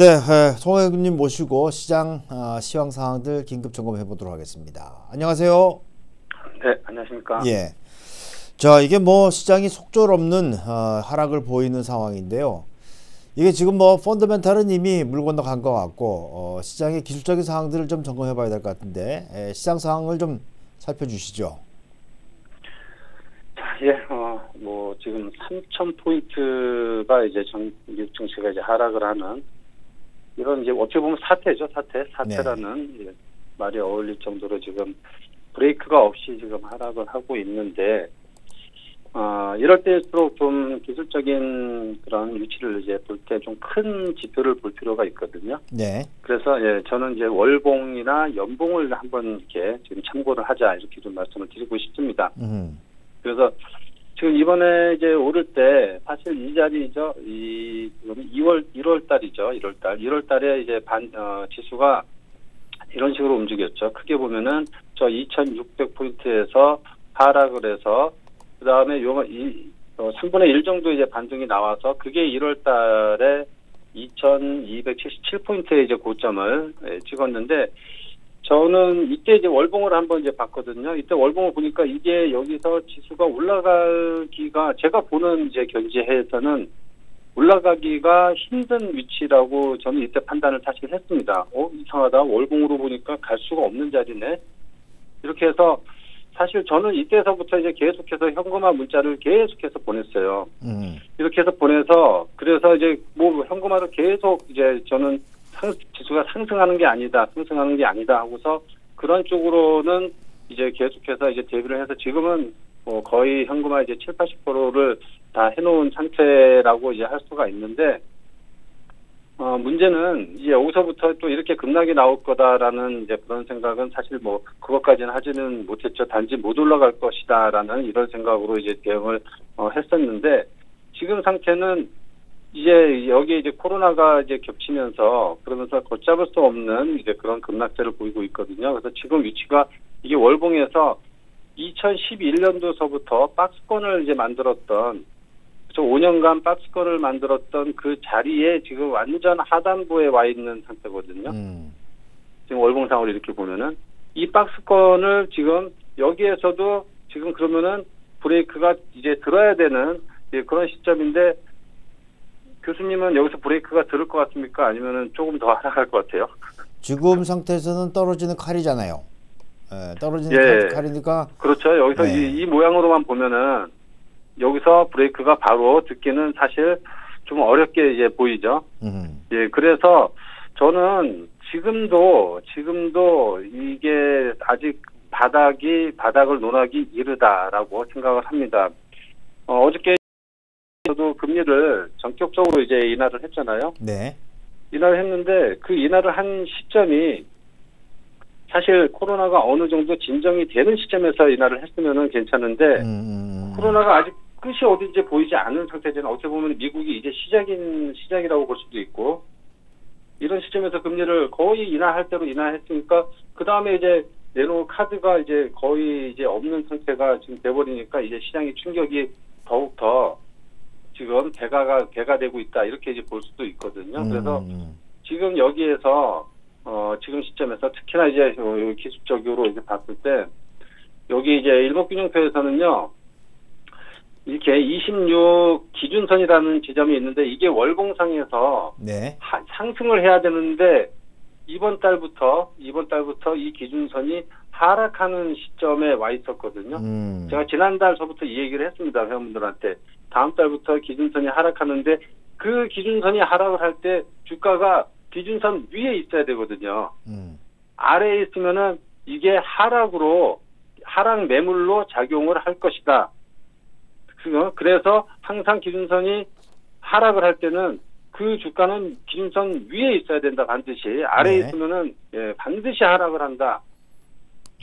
네, 에, 송혜군님 모시고 시장 아, 시황 상황들 긴급 점검해 보도록 하겠습니다. 안녕하세요. 네, 안녕하십니까. 예. 자, 이게 뭐 시장이 속절없는 어, 하락을 보이는 상황인데요. 이게 지금 뭐 펀더멘탈은 이미 물 건너간 것 같고 어, 시장의 기술적인 상황들을 좀 점검해 봐야 될 것 같은데 에, 시장 상황을 좀 살펴주시죠. 자, 예, 어, 뭐 지금 3천 포인트가 이제 정, 미국 증시가 이제 하락을 하는 이런 이제 어떻게 보면 사태죠, 사태, 사태라는 예, 말이 어울릴 정도로 지금 브레이크가 없이 지금 하락을 하고 있는데, 어, 이럴 때일수록 좀 기술적인 그런 위치를 이제 볼 때 좀 큰 지표를 볼 필요가 있거든요. 네. 그래서 예, 저는 이제 월봉이나 연봉을 한번 이렇게 지금 참고를 하자 이렇게 좀 말씀을 드리고 싶습니다. 음. 그래서 지금 이번에 이제 오를 때 사실 이 자리죠. 이 지금 2월 1월 달이죠. 1월 달. 1월 달에 이제 반 어, 지수가 이런 식으로 움직였죠. 크게 보면은 저 2,600 포인트에서 하락을 해서 그 다음에 요 이, 어, 3분의 1 정도 이제 반등이 나와서 그게 1월 달에 2,277 포인트의 이제 고점을 예, 찍었는데 저는 이때 이제 월봉을 한번 이제 봤거든요. 이때 월봉을 보니까 이게 여기서 지수가 올라가기가 제가 보는 이제 견해에서는 올라가기가 힘든 위치라고 저는 이때 판단을 사실 했습니다. 어 이상하다 월봉으로 보니까 갈 수가 없는 자리네. 이렇게 해서 사실 저는 이때서부터 이제 계속해서 현금화 문자를 계속해서 보냈어요. 음. 이렇게 해서 보내서 그래서 이제 뭐 현금화를 계속 이제 저는 상, 지수가 상승하는 게 아니다, 상승하는 게 아니다 하고서 그런 쪽으로는 이제 계속해서 이제 대비를 해서 지금은 뭐 거의 현금화 이제 7, 80%를 다 해놓은 상태라고 이제 할 수가 있는데 어 문제는 이제 여기서부터 또 이렇게 급락이 나올 거다라는 이제 그런 생각은 사실 뭐 그것까지는 하지는 못했죠. 단지 못 올라갈 것이다라는 이런 생각으로 이제 대응을 어 했었는데 지금 상태는 이제 여기에 이제 코로나가 이제 겹치면서 그러면서 걷잡을 수 없는 이제 그런 급락세를 보이고 있거든요. 그래서 지금 위치가 이게 월봉에서 2011년도서부터 박스권을 이제 만들었던 저 5년간 박스권을 만들었던 그 자리에 지금 완전 하단부에 와 있는 상태거든요. 음. 지금 월봉상으로 이렇게 보면은 이 박스권을 지금 여기에서도 지금 그러면은 브레이크가 이제 들어야 되는 그런 시점인데 교수님은 여기서 브레이크가 들을 것 같습니까? 아니면은 조금 더 하락할 것 같아요? 지금 상태에서는 떨어지는 칼이잖아요. 예, 떨어지는 예. 칼, 칼이니까 그렇죠. 여기서 네. 이, 이 모양으로만 보면은 여기서 브레이크가 바로 듣기는 사실 좀 어렵게 이제 보이죠. 음. 예, 그래서 저는 지금도 지금도 이게 아직 바닥이 바닥을 논하기 이르다라고 생각을 합니다. 어, 어저께 저도 금리를 전격적으로 이제 인하를 했잖아요. 네. 인하를 했는데 그 인하를 한 시점이 사실 코로나가 어느 정도 진정이 되는 시점에서 인하를 했으면은 괜찮은데 음, 음, 음. 코로나가 아직 끝이 어딘지 보이지 않은 상태잖아. 어떻게 보면 미국이 이제 시작인 시작이라고 볼 수도 있고 이런 시점에서 금리를 거의 인하할 대로 인하했으니까 그 다음에 이제 내놓은 카드가 이제 거의 이제 없는 상태가 지금 돼버리니까 이제 시장의 충격이 더욱 더 지금 배가가 배가 되고 있다 이렇게 이제 볼 수도 있거든요. 그래서 음, 지금 여기에서 어 지금 시점에서 특히나 이제 요- 요 기술적으로 이제 봤을 때 여기 이제 일목균형표에서는요 이렇게 26 기준선이라는 지점이 있는데 이게 월봉상에서 네. 하- 상승을 해야 되는데 이번 달부터 이번 달부터 이 기준선이 하락하는 시점에 와 있었거든요. 음. 제가 지난달서부터 이 얘기를 했습니다 회원분들한테 다음 달부터 기준선이 하락하는데 그 기준선이 하락을 할 때 주가가 기준선 위에 있어야 되거든요. 음. 아래에 있으면은 이게 하락으로 하락 매물로 작용을 할 것이다. 그- 그래서 항상 기준선이 하락을 할 때는 그 주가는 기준선 위에 있어야 된다 반드시 아래에 네. 있으면은 예, 반드시 하락을 한다.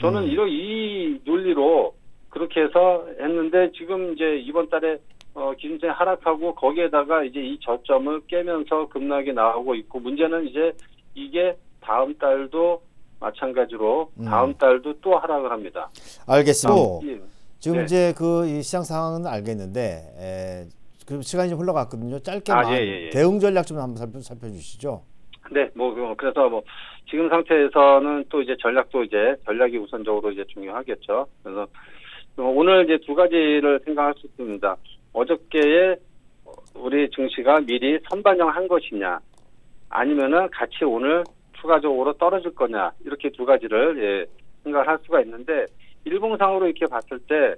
저는 음. 이런 이 논리로 그렇게 해서 했는데 지금 이제 이번 달에 어, 기준선이 하락하고 거기에다가 이제 이 저점을 깨면서 급락이 나오고 있고 문제는 이제 이게 다음 달도 마찬가지로 음. 다음 달도 또 하락을 합니다. 알겠습니다. 예. 지금 네. 이제 그이 시장 상황은 알겠는데 에, 그 시간이 좀 흘러갔거든요. 짧게만 아, 예, 예, 예. 대응 전략 좀 한번 살펴, 살펴주시죠. 네, 뭐 어, 그래서 뭐 지금 상태에서는 또 이제 전략도 이제 전략이 우선적으로 이제 중요하겠죠. 그래서 어, 오늘 이제 두 가지를 생각할 수 있습니다. 어저께에 우리 증시가 미리 선반영한 것이냐, 아니면은 같이 오늘 추가적으로 떨어질 거냐 이렇게 두 가지를 예, 생각을 할 수가 있는데 일봉상으로 이렇게 봤을 때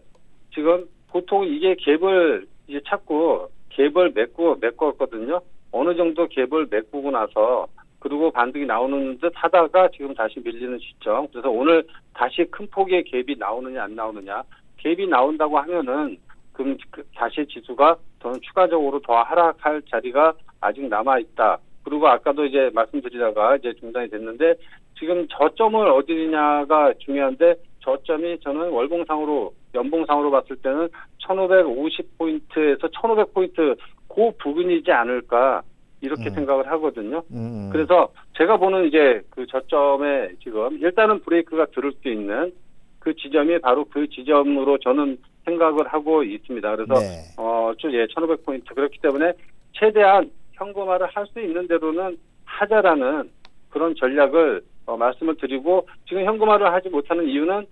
지금 보통 이게 갭을 이제 찾고 갭을 맺고 메꿨거든요. 어느 정도 갭을 메꾸고 나서 그리고 반등이 나오는 듯 하다가 지금 다시 밀리는 시점. 그래서 오늘 다시 큰 폭의 갭이 나오느냐 안 나오느냐. 갭이 나온다고 하면은 그럼 그 다시 지수가 더 추가적으로 더 하락할 자리가 아직 남아 있다. 그리고 아까도 이제 말씀드리다가 이제 중단이 됐는데 지금 저점을 어디냐가 중요한데 저점이 저는 월봉상으로 연봉상으로 봤을 때는 1550포인트에서 1500포인트 그 부근이지 않을까 이렇게 음. 생각을 하거든요. 음, 음. 그래서 제가 보는 이제 그 저점에 지금 일단은 브레이크가 들을 수 있는 그 지점이 바로 그 지점으로 저는 생각을 하고 있습니다. 그래서 네. 어, 쭉 예, 1500포인트. 그렇기 때문에 최대한 현금화를 할 수 있는 대로는 하자라는 그런 전략을 어, 말씀을 드리고 지금 현금화를 하지 못하는 이유는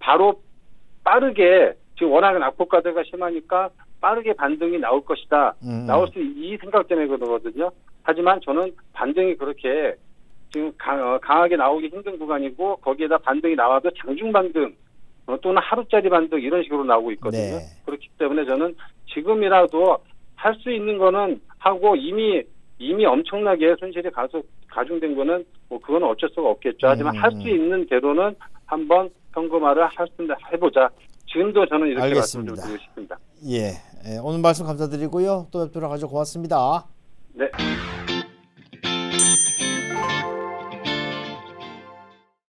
바로 빠르게 지금 워낙 낙폭과대가 심하니까 빠르게 반등이 나올 것이다. 음, 나올 수 이 생각 때문에 그러거든요. 하지만 저는 반등이 그렇게 지금 강, 어, 강하게 나오기 힘든 구간이고 거기에다 반등이 나와도 장중 반등 어, 또는 하루짜리 반등 이런 식으로 나오고 있거든요. 네. 그렇기 때문에 저는 지금이라도 할 수 있는 거는 하고 이미 이미 엄청나게 손실이 가속 가중된 거는 뭐 그건 어쩔 수가 없겠죠. 하지만 음. 할수 있는 대로는 한번 현금화를 할 수 있는 해보자. 지금도 저는 이렇게 알겠습니다. 말씀을 드리고 싶습니다. 예, 예, 오늘 말씀 감사드리고요. 또 뵙도록 하죠. 고맙습니다. 네.